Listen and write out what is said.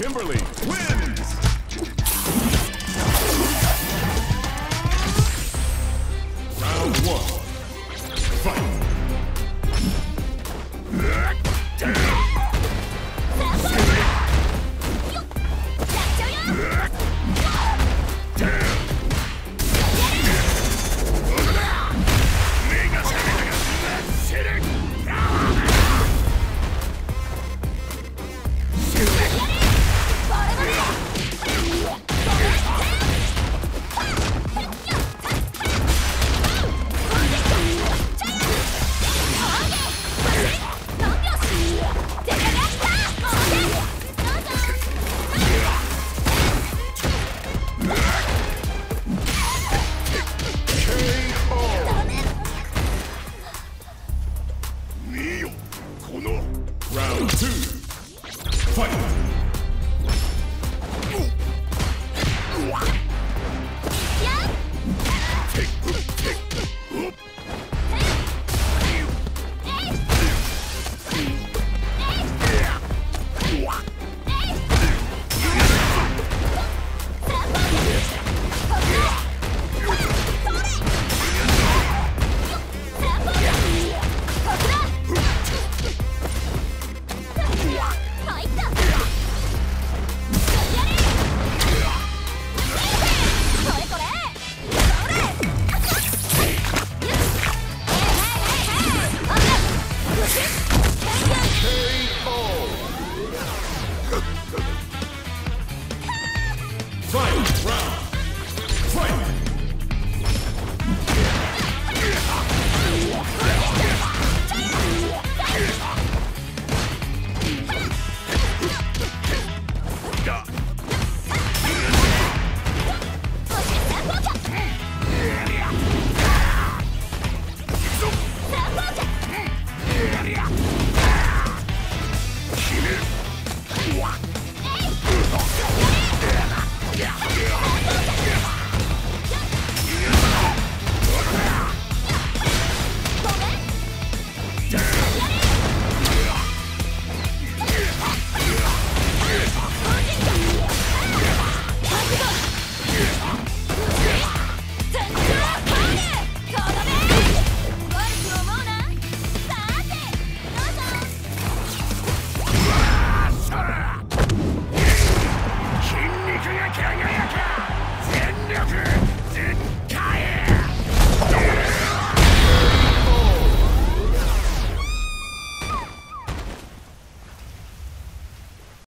Kimberly wins! Two, fight!